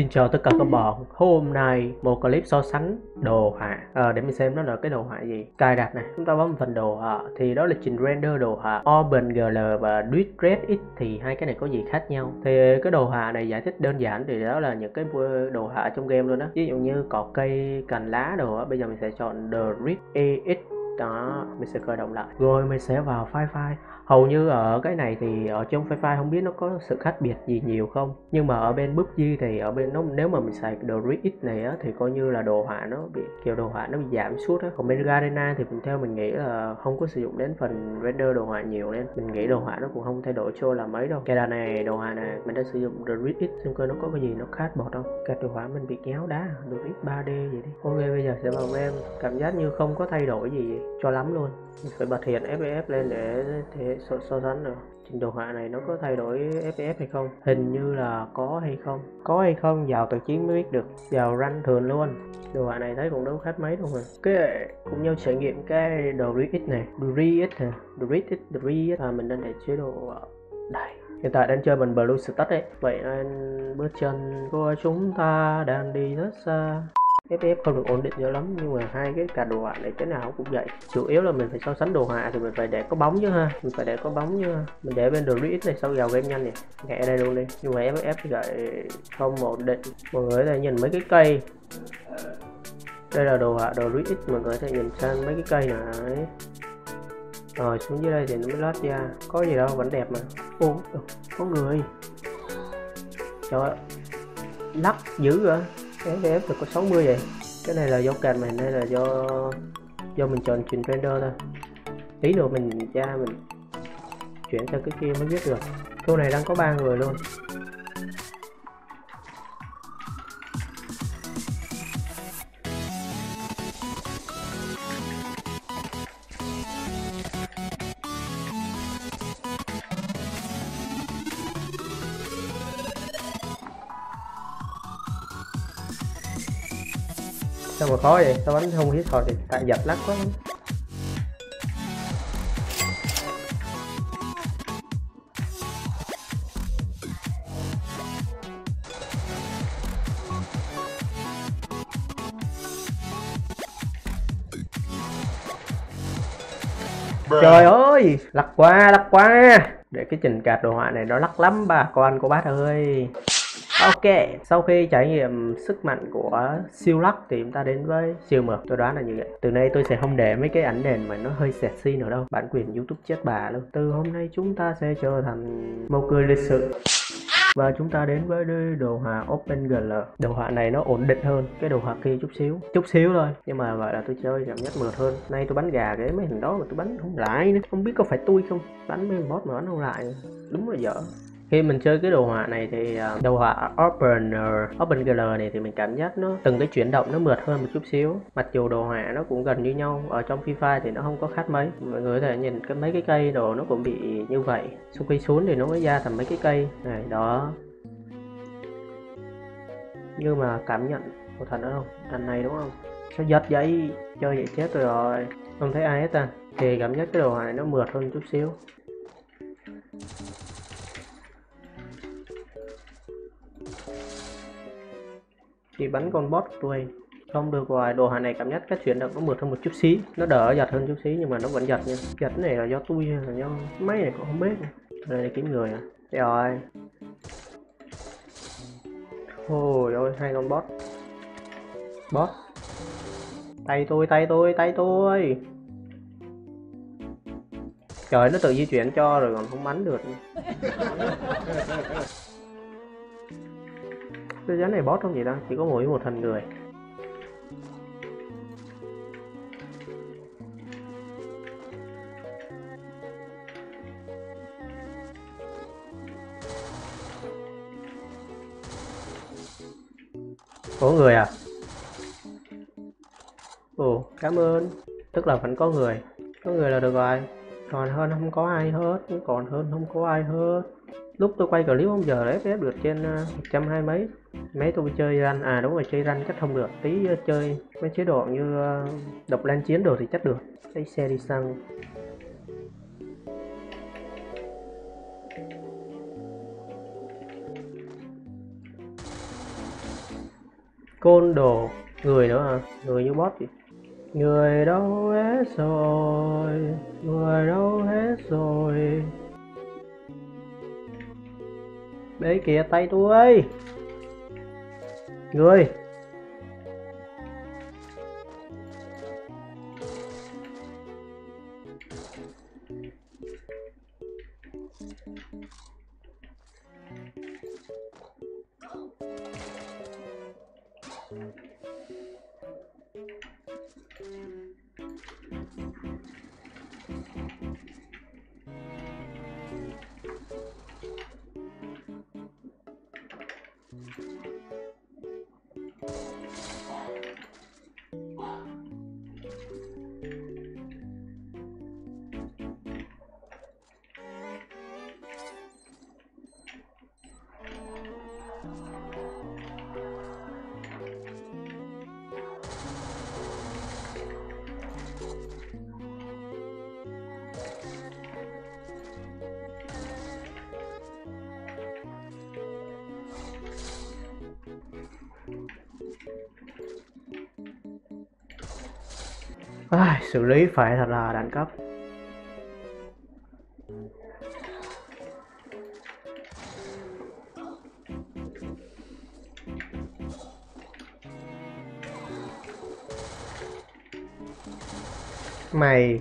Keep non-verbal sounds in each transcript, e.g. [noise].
Xin chào tất cả các bạn. Hôm nay một clip so sánh đồ họa. À, Để mình xem nó là cái đồ họa gì. Cài đặt này Chúng ta bấm phần đồ họa. Thì đó là trình render đồ họa. OpenGL và DirectX Thì hai cái này có gì khác nhau? Thì cái đồ họa này giải thích đơn giản Thì đó là những cái đồ họa trong game luôn đó Ví dụ như cỏ cây, cành lá đồ á. Bây giờ mình sẽ chọn The đó mình sẽ khởi động lại. Rồi mình sẽ vào file file hầu như ở cái này thì ở trong Fire Fire không biết nó có sự khác biệt gì nhiều không. Nhưng mà ở bên PUBG thì ở bên nó, nếu mà mình xài đồ RX này á, thì coi như là đồ họa nó bị, kiểu đồ họa nó bị giảm suốt á. Còn bên Garena thì mình theo mình nghĩ là không có sử dụng đến phần render đồ họa nhiều nên mình nghĩ đồ họa nó cũng không thay đổi cho là mấy đâu. Cái đà này, đồ họa này mình đã sử dụng RX xem coi nó có cái gì nó khác bọt không. Cái đồ họa mình bị kéo đá RX 3D vậy đi. Ok, bây giờ sẽ vào game. Cảm giác như không có thay đổi gì cho lắm luôn. Mình phải bật hiện FPS lên để thể so, so sánh được. Trình đồ họa này nó có thay đổi FPS hay không? Hình như là có hay không? Có hay không? Vào tự chiến mới biết được. Vào rank thường luôn. Đồ họa này thấy cũng đâu khác mấy đâu mà. Cái cũng nhau trải nghiệm cái đồ RX này. RX hả? RX RX à mình đang để chế độ ờ, đây hiện tại đang chơi mình blue status đấy vậy nên bước chân của chúng ta đang đi rất xa. FF không được ổn định cho lắm, nhưng mà hai cái cả đồ họa này cái nào cũng vậy. Chủ yếu là mình phải so sánh đồ họa thì mình phải để có bóng chứ ha. Mình phải để có bóng chứ ha. mình để bên đồ này sau vào game nhanh này nhẹ đây luôn đi. Nhưng mà FF thì lại không ổn định. Mọi người có thể nhìn mấy cái cây. Đây là đồ họa đồ RX mọi người có thể nhìn sang mấy cái cây này rồi, xuống dưới đây thì nó mới lót ra. Có gì đâu, vẫn đẹp mà. Ô, có người. Trời ơi. Lắc dữ cái FPS được có 60 vậy. Cái này là do card mình hay là do do mình chọn chuyển render thôi? Tí nữa mình ra mình chuyển sang cái kia mới biết được. Câu này đang có ba người luôn. Sao mà khó vậy sao bắn không hit hồi thì tại giật lắc quá. Trời ơi, lắc quá, lắc quá. Để cái trình cạp đồ họa này nó lắc lắm bà con cô bác ơi. Ok, sau khi trải nghiệm sức mạnh của siêu lắc thì chúng ta đến với siêu mượt. Tôi đoán là như vậy. Từ nay tôi sẽ không để mấy cái ảnh nền mà nó hơi sexy nữa đâu. Bản quyền youtube chết bà luôn. Từ hôm nay chúng ta sẽ trở thành một cười lịch sự. Và chúng ta đến với đồ họa OpenGL Đồ họa này nó ổn định hơn cái đồ họa kia chút xíu. Chút xíu thôi Nhưng mà gọi là tôi chơi cảm giác mượt hơn. Nay tôi bắn gà cái mấy hình đó mà tôi bắn không lại nữa. Không biết có phải tôi không? Bắn mấy boss mà bắn không lại Đúng là dở khi mình chơi cái đồ họa này thì uh, đồ họa Open uh, OpenGL này thì mình cảm giác nó từng cái chuyển động nó mượt hơn một chút xíu. Mặc dù đồ họa nó cũng gần như nhau ở trong FIFA thì nó không có khác mấy. Mọi người có thể nhìn cái mấy cái cây đồ nó cũng bị như vậy. Sau khi xuống thì nó mới ra thành mấy cái cây. Này đó. Nhưng mà cảm nhận của thành đó không? Thành này đúng không? Sao giật vậy? Chơi vậy chết rồi. Rồi không thấy ai hết à thì cảm giác cái đồ họa này nó mượt hơn chút xíu. Chỉ bắn con bot tôi, không được rồi đồ hàng này cảm giác cái chuyển động nó mượt hơn một chút xí. Nó đỡ giật hơn chút xí nhưng mà nó vẫn giật nha. Giật này là do tôi hay là do máy này cũng không biết đây là kiếm người à. Rồi ôi ôi, hai con bot bot tay tôi tay tôi tay tôi. Trời, nó tự di chuyển cho rồi còn không bắn được [laughs] cái giá này boss không vậy đâu chỉ có mỗi một thành người. Có người à? Ồ, cảm ơn. Tức là vẫn có người. Có người là được rồi. Còn hơn không có ai hết. Còn hơn không có ai hết lúc tôi quay clip ông giờ đấy FPS được trên ờ, một trăm hai mấy. Mấy tôi chơi ranh à đúng rồi chơi ranh chắc không được. Tí ờ, chơi mấy chế độ như ờ, độc lan chiến đồ thì chắc được. Lấy xe đi xăng. Côn đồ người nữa à người như boss gì? Người đâu hết rồi? Người đâu hết rồi? Đấy kìa tay tôi. Người. Ai, xử lý phải thật là đẳng cấp. Mày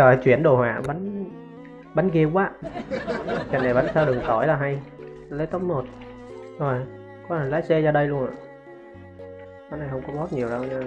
trời, chuyển đồ họa bắn bắn ghê quá. Cái này bắn sao đường tỏi là hay. Lấy top một. Rồi, có là lái xe ra đây luôn ạ. Cái này không có bóp nhiều đâu nha.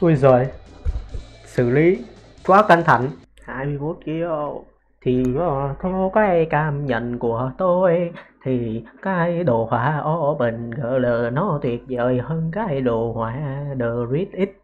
Ui rồi. Xử lý. Quá căng thẳng 21 kg thì theo cái cảm nhận của tôi. Thì cái đồ họa Open GL nó tuyệt vời hơn cái đồ họa The Read It